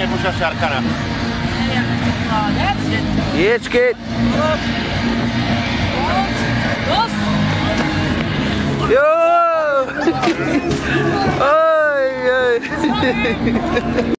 jak muszę siarkana. Jedź kit. Jo! Oj, oj.